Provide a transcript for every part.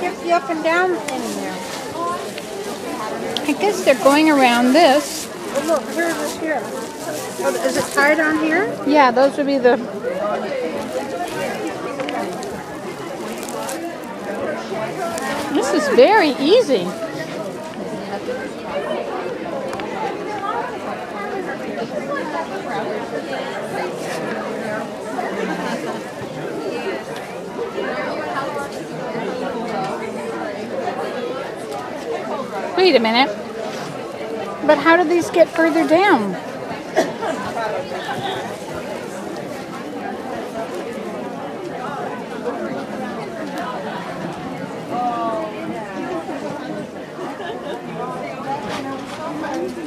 the up and down in there. I guess they're going around this. Oh, look, here it is here. Oh, is it tied on here? Yeah, those would be the. This is very easy. Wait a minute. But how do these get further down?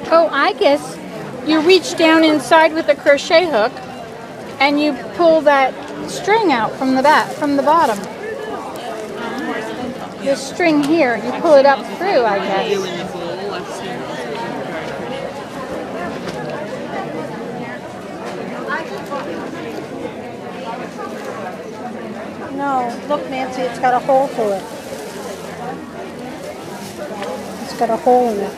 Oh, I guess you reach down inside with a crochet hook and you pull that string out from the back, from the bottom. This string here, you pull it up through, I guess. No, look, Nancy, it's got a hole to it. It's got a hole in it.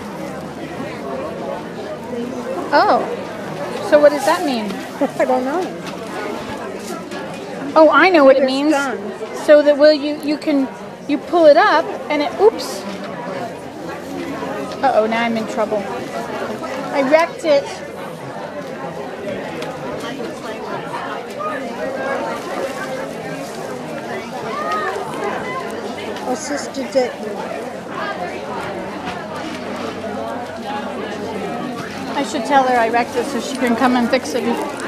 Oh, so what does that mean? I don't know. Oh, I know what it means. done. So that will you you can you pull it up and it oops. Uh oh, now I'm in trouble. I wrecked it. Assisted it. I should tell her I wrecked it so she can come and fix it.